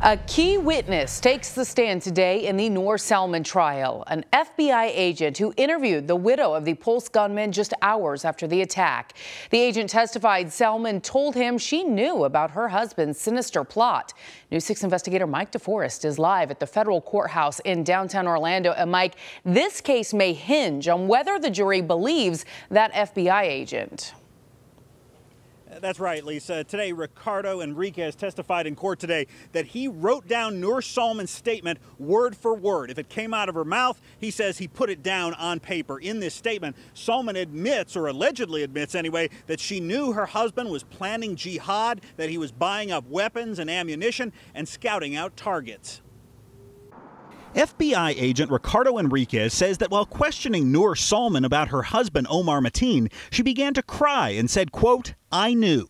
A key witness takes the stand today in the Noor Salman trial. An FBI agent who interviewed the widow of the Pulse gunman just hours after the attack. The agent testified Salman told him she knew about her husband's sinister plot. News 6 investigator Mike DeForest is live at the federal courthouse in downtown Orlando. And Mike, this case may hinge on whether the jury believes that FBI agent. That's right, Lisa. Today, Ricardo Enriquez testified in court today that he wrote down Noor Salman's statement word for word. If it came out of her mouth, he says he put it down on paper. In this statement, Salman admits, or allegedly admits anyway, that she knew her husband was planning jihad, that he was buying up weapons and ammunition and scouting out targets. FBI agent Ricardo Enriquez says that while questioning Noor Salman about her husband Omar Mateen, she began to cry and said, quote, I knew.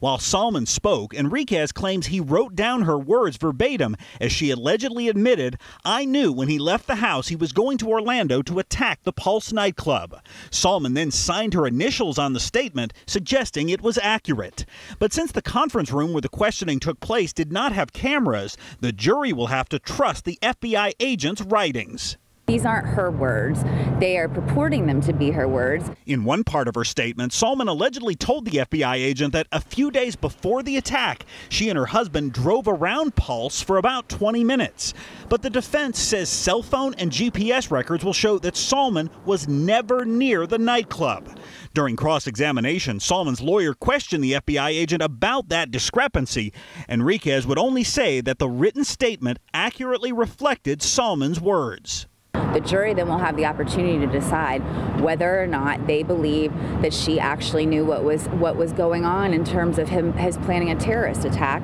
While Salman spoke, Enriquez claims he wrote down her words verbatim as she allegedly admitted, I knew when he left the house he was going to Orlando to attack the Pulse nightclub. Salman then signed her initials on the statement, suggesting it was accurate. But since the conference room where the questioning took place did not have cameras, the jury will have to trust the FBI agent's writings. These aren't her words. They are purporting them to be her words. In one part of her statement, Salman allegedly told the FBI agent that a few days before the attack, she and her husband drove around Pulse for about 20 minutes. But the defense says cell phone and GPS records will show that Salman was never near the nightclub. During cross examination, Salman's lawyer questioned the FBI agent about that discrepancy. Enriquez would only say that the written statement accurately reflected Salman's words. The jury then will have the opportunity to decide whether or not they believe that she actually knew what was what was going on in terms of him his planning a terrorist attack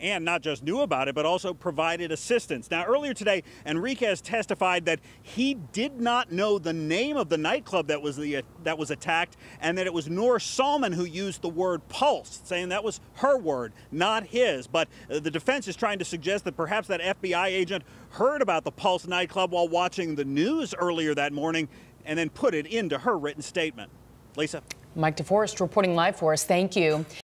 and not just knew about it, but also provided assistance. Now, earlier today, Enriquez testified that he did not know the name of the nightclub that was the that was attacked, and that it was Noor Salman who used the word pulse, saying that was her word, not his. But uh, the defense is trying to suggest that perhaps that FBI agent heard about the Pulse nightclub while watching the news earlier that morning, and then put it into her written statement. Lisa. Mike DeForest reporting live for us. Thank you.